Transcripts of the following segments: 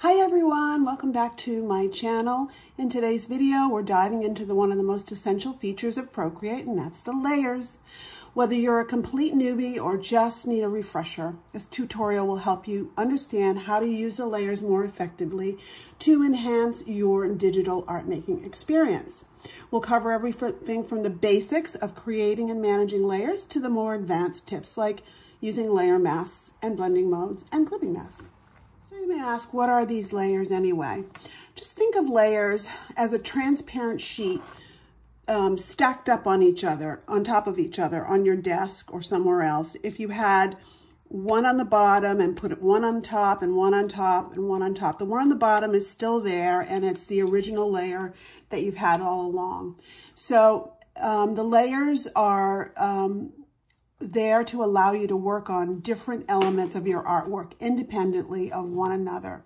Hi everyone, welcome back to my channel. In today's video, we're diving into the one of the most essential features of Procreate, and that's the layers. Whether you're a complete newbie or just need a refresher, this tutorial will help you understand how to use the layers more effectively to enhance your digital art making experience. We'll cover everything from the basics of creating and managing layers to the more advanced tips like using layer masks and blending modes and clipping masks. So you may ask, what are these layers anyway? Just think of layers as a transparent sheet um, stacked up on each other, on top of each other, on your desk or somewhere else. If you had one on the bottom and put one on top and one on top and one on top, the one on the bottom is still there and it's the original layer that you've had all along. So um, the layers are um, there to allow you to work on different elements of your artwork independently of one another.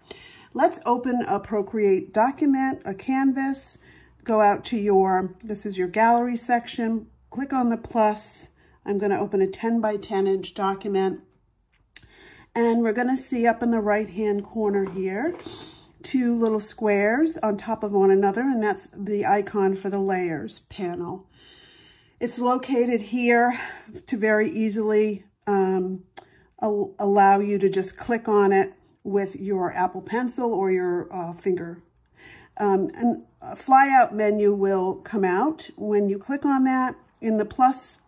Let's open a Procreate document, a canvas, go out to your, this is your gallery section, click on the plus. I'm going to open a 10 by 10 inch document. And we're going to see up in the right hand corner here, two little squares on top of one another, and that's the icon for the layers panel. It's located here to very easily um, allow you to just click on it with your Apple Pencil or your uh, finger. Um, and a flyout menu will come out. When you click on that, in the plus,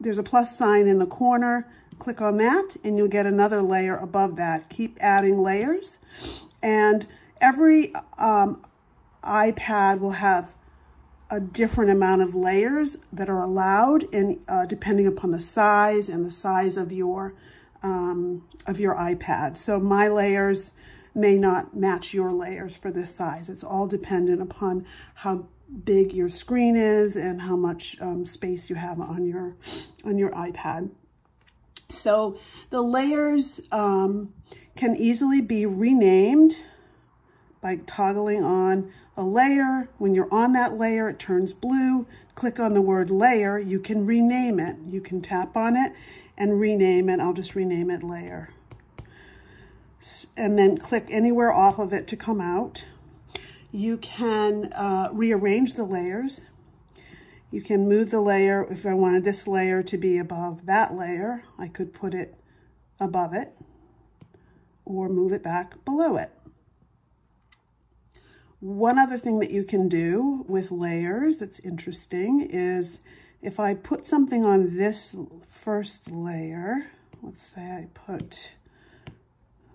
there's a plus sign in the corner. Click on that and you'll get another layer above that. Keep adding layers. And every um, iPad will have a different amount of layers that are allowed and uh, depending upon the size and the size of your um, of your iPad. So my layers may not match your layers for this size. It's all dependent upon how big your screen is and how much um, space you have on your on your iPad. So the layers um, can easily be renamed by toggling on a layer. When you're on that layer, it turns blue. Click on the word layer. You can rename it. You can tap on it and rename it. I'll just rename it layer. And then click anywhere off of it to come out. You can uh, rearrange the layers. You can move the layer. If I wanted this layer to be above that layer, I could put it above it or move it back below it. One other thing that you can do with layers that's interesting is if I put something on this first layer, let's say I put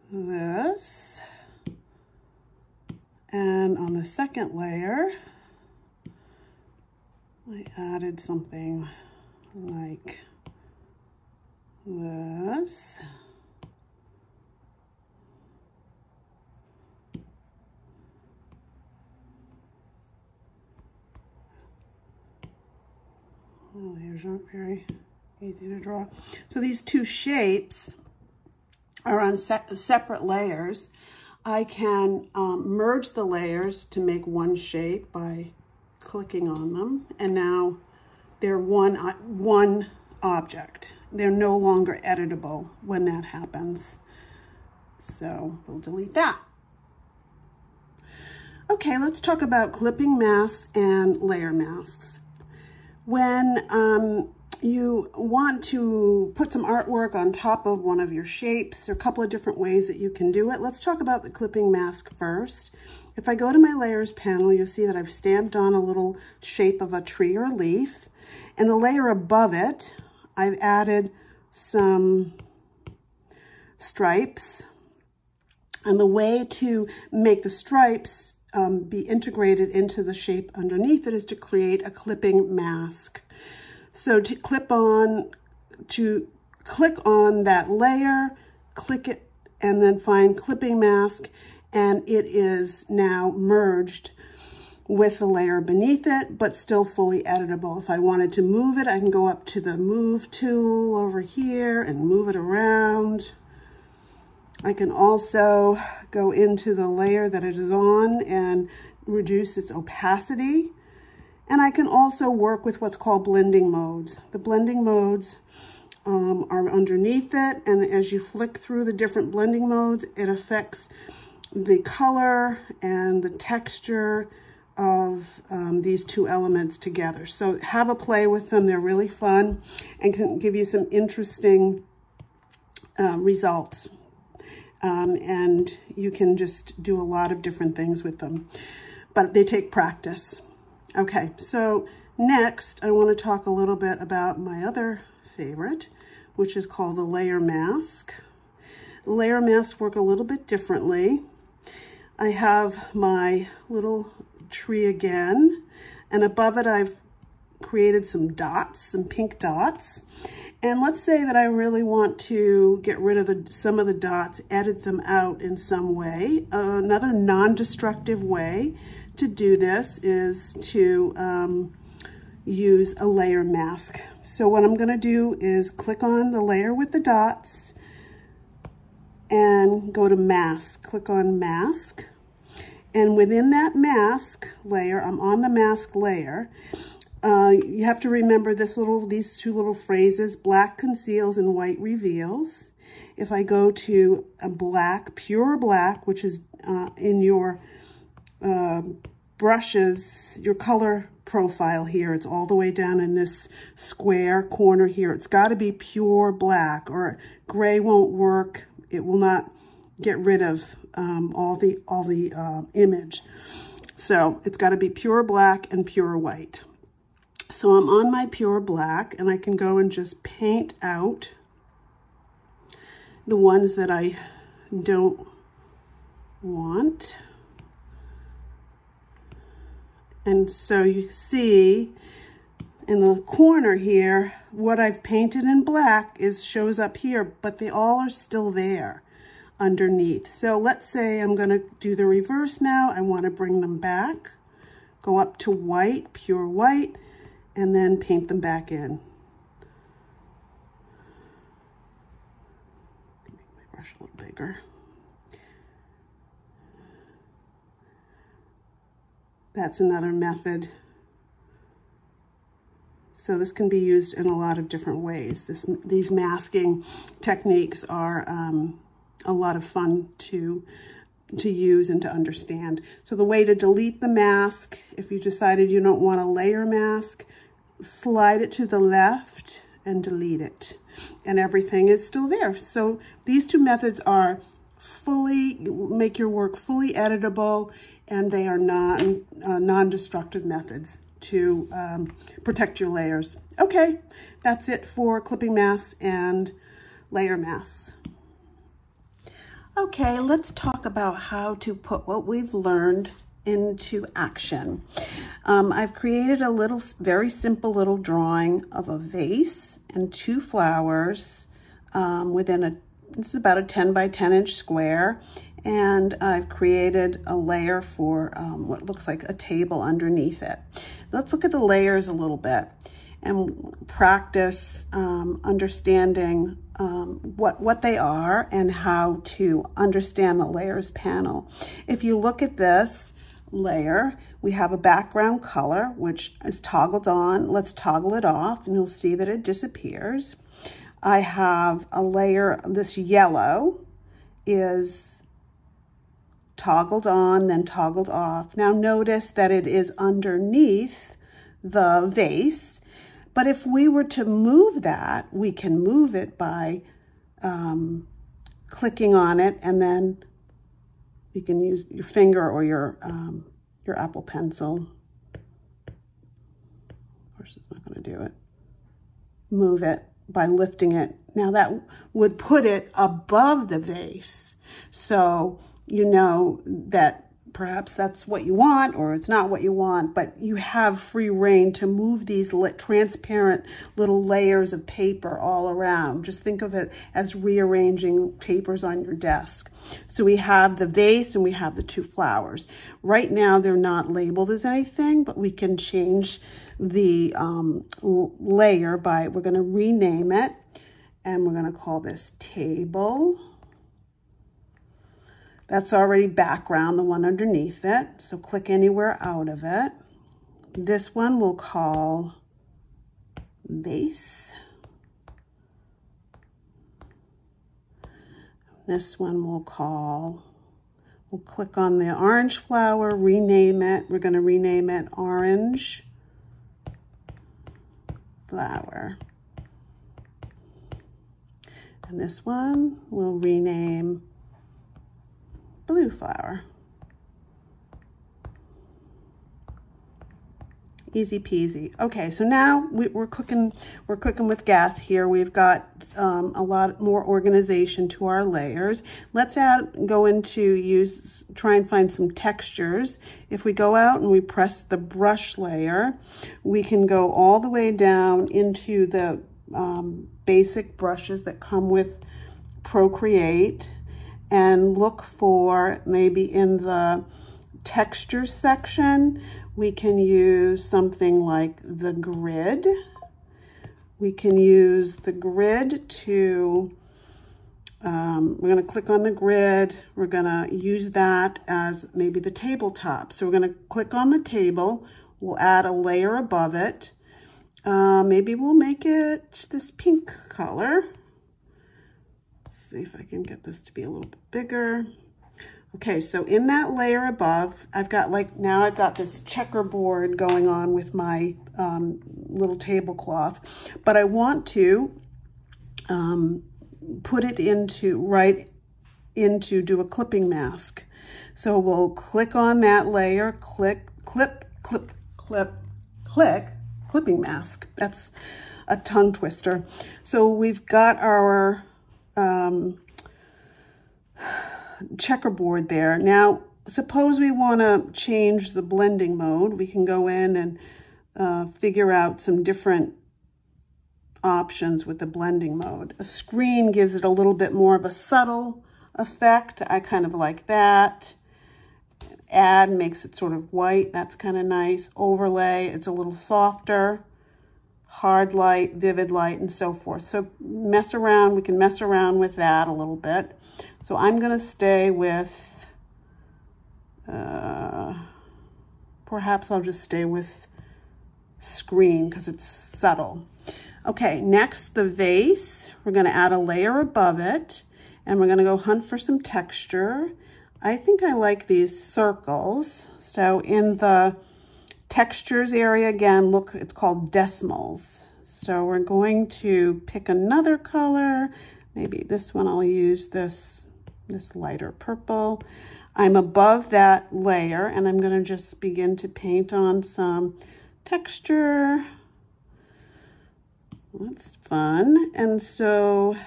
this, and on the second layer, I added something like this. Layers aren't very easy to draw. So these two shapes are on se separate layers. I can um, merge the layers to make one shape by clicking on them. And now they're one, uh, one object. They're no longer editable when that happens. So we'll delete that. Okay, let's talk about clipping masks and layer masks. When um, you want to put some artwork on top of one of your shapes, there are a couple of different ways that you can do it. Let's talk about the clipping mask first. If I go to my layers panel, you'll see that I've stamped on a little shape of a tree or a leaf. And the layer above it, I've added some stripes. And the way to make the stripes um, be integrated into the shape underneath it is to create a clipping mask. So to clip on, to click on that layer, click it, and then find clipping mask, and it is now merged with the layer beneath it, but still fully editable. If I wanted to move it, I can go up to the move tool over here and move it around. I can also go into the layer that it is on and reduce its opacity. And I can also work with what's called blending modes. The blending modes um, are underneath it. And as you flick through the different blending modes, it affects the color and the texture of um, these two elements together. So have a play with them. They're really fun and can give you some interesting uh, results. Um, and you can just do a lot of different things with them. But they take practice. Okay, so next I want to talk a little bit about my other favorite, which is called the layer mask. Layer masks work a little bit differently. I have my little tree again. And above it, I've created some dots, some pink dots. And let's say that I really want to get rid of the, some of the dots, edit them out in some way. Uh, another non-destructive way to do this is to um, use a layer mask. So what I'm gonna do is click on the layer with the dots and go to mask, click on mask. And within that mask layer, I'm on the mask layer, uh, you have to remember this little, these two little phrases, black conceals and white reveals. If I go to a black, pure black, which is uh, in your uh, brushes, your color profile here, it's all the way down in this square corner here. It's got to be pure black or gray won't work. It will not get rid of um, all the, all the uh, image. So it's got to be pure black and pure white. So I'm on my pure black and I can go and just paint out the ones that I don't want. And so you see in the corner here, what I've painted in black is shows up here, but they all are still there underneath. So let's say I'm going to do the reverse now. I want to bring them back, go up to white, pure white, and then paint them back in. Make my brush a little bigger. That's another method. So this can be used in a lot of different ways. This, these masking techniques are um, a lot of fun to to use and to understand. So the way to delete the mask, if you decided you don't want a layer mask, slide it to the left and delete it. And everything is still there. So these two methods are fully, make your work fully editable and they are non, uh, non-destructive methods to um, protect your layers. Okay, that's it for clipping masks and layer masks. Okay, let's talk about how to put what we've learned into action. Um, I've created a little, very simple little drawing of a vase and two flowers um, within a, this is about a 10 by 10 inch square. And I've created a layer for um, what looks like a table underneath it. Let's look at the layers a little bit and practice um, understanding um, what, what they are and how to understand the layers panel. If you look at this layer, we have a background color, which is toggled on. Let's toggle it off and you'll see that it disappears. I have a layer, this yellow is toggled on, then toggled off. Now notice that it is underneath the vase but if we were to move that, we can move it by um, clicking on it and then you can use your finger or your, um, your Apple Pencil. Of course, it's not going to do it. Move it by lifting it. Now that would put it above the vase. So you know that perhaps that's what you want or it's not what you want, but you have free reign to move these transparent little layers of paper all around. Just think of it as rearranging papers on your desk. So we have the vase and we have the two flowers. Right now, they're not labeled as anything, but we can change the um, layer by, we're gonna rename it and we're gonna call this table. That's already background, the one underneath it. So click anywhere out of it. This one we'll call base. This one we'll call We'll click on the orange flower, rename it. We're going to rename it orange flower. And this one we'll rename blue flower. Easy peasy. Okay, so now we, are cooking. We're cooking with gas here. We've got um, a lot more organization to our layers. Let's add go into use try and find some textures. If we go out and we press the brush layer, we can go all the way down into the um, basic brushes that come with Procreate and look for maybe in the texture section we can use something like the grid. We can use the grid to, um, we're to click on the grid. We're to use that as maybe the tabletop. So we're to click on the table. We'll add a layer above it. Uh, maybe we'll make it this pink color. See if I can get this to be a little bit bigger. Okay, so in that layer above, I've got like, now I've got this checkerboard going on with my um, little tablecloth, but I want to um, put it into, right into, do a clipping mask. So we'll click on that layer, click, clip, clip, clip, click, clipping mask. That's a tongue twister. So we've got our, um, checkerboard there. Now, suppose we want to change the blending mode. We can go in and uh, figure out some different options with the blending mode. A screen gives it a little bit more of a subtle effect. I kind of like that. Add makes it sort of white. That's kind of nice. Overlay, it's a little softer. Hard light, vivid light, and so forth. So mess around. We can mess around with that a little bit. So I'm going to stay with, uh, perhaps I'll just stay with screen because it's subtle. Okay, next the vase. We're going to add a layer above it and we're going to go hunt for some texture. I think I like these circles. So in the textures area again, look, it's called decimals. So we're going to pick another color. Maybe this one I'll use this this lighter purple. I'm above that layer and I'm gonna just begin to paint on some texture. That's fun. And so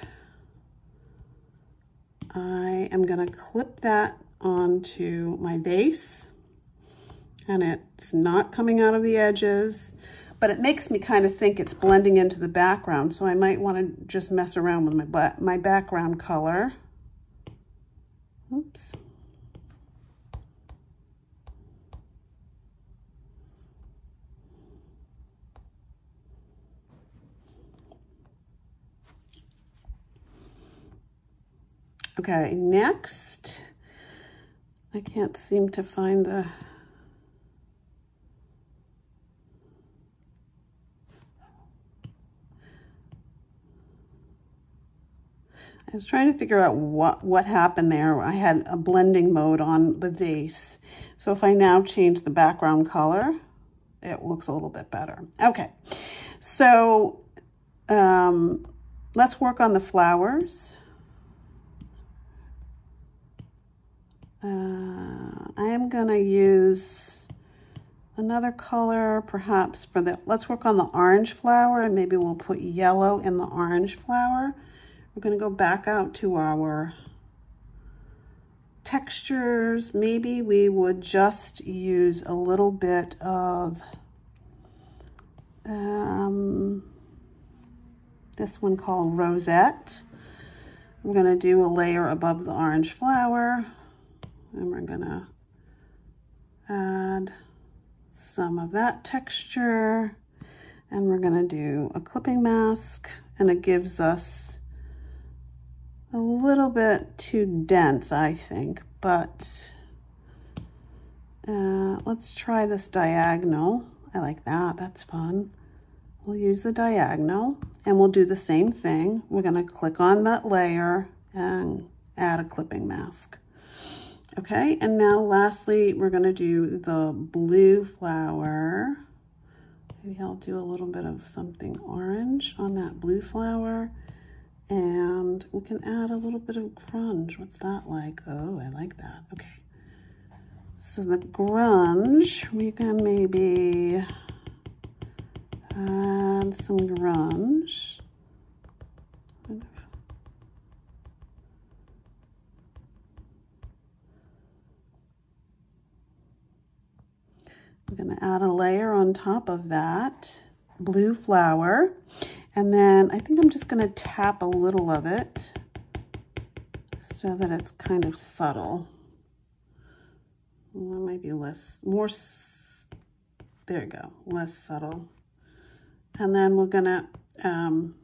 I am gonna clip that onto my base and it's not coming out of the edges, but it makes me kind of think it's blending into the background. So I might wanna just mess around with my, my background color. Oops. Okay, next, I can't seem to find the I was trying to figure out what, what happened there. I had a blending mode on the vase. So if I now change the background color, it looks a little bit better. Okay, so um, let's work on the flowers. Uh, I am gonna use another color perhaps for the, let's work on the orange flower and maybe we'll put yellow in the orange flower. We're going to go back out to our textures. Maybe we would just use a little bit of um, this one called Rosette. I'm going to do a layer above the orange flower. And we're going to add some of that texture. And we're going to do a clipping mask. And it gives us a little bit too dense, I think, but uh, let's try this diagonal. I like that, that's fun. We'll use the diagonal and we'll do the same thing. We're gonna click on that layer and add a clipping mask. Okay, and now lastly, we're gonna do the blue flower. Maybe I'll do a little bit of something orange on that blue flower. And we can add a little bit of grunge. What's that like? Oh, I like that. Okay. So the grunge, we can maybe add some grunge. I'm going to add a layer on top of that blue flower. And then I think I'm just going to tap a little of it so that it's kind of subtle. Well, maybe less, more, there you go, less subtle. And then we're going to um,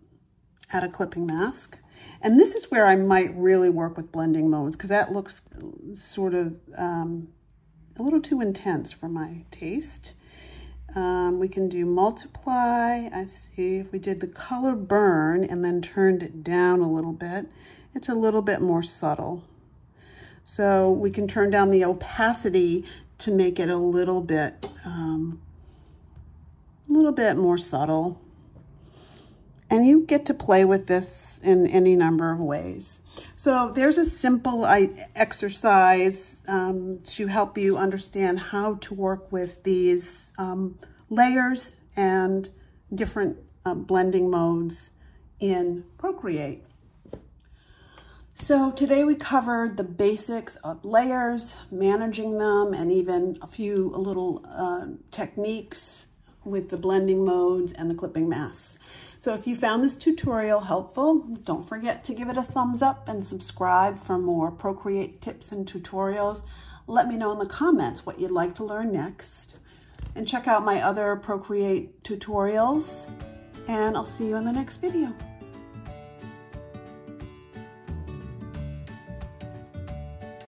add a clipping mask. And this is where I might really work with blending modes because that looks sort of um, a little too intense for my taste. Um, we can do multiply. I see if we did the color burn and then turned it down a little bit, it's a little bit more subtle. So we can turn down the opacity to make it a little bit, um, a little bit more subtle. And you get to play with this in any number of ways. So there's a simple exercise um, to help you understand how to work with these um, layers and different uh, blending modes in Procreate. So today we covered the basics of layers, managing them, and even a few little uh, techniques with the blending modes and the clipping masks. So if you found this tutorial helpful, don't forget to give it a thumbs up and subscribe for more Procreate tips and tutorials. Let me know in the comments what you'd like to learn next. And check out my other Procreate tutorials. And I'll see you in the next video.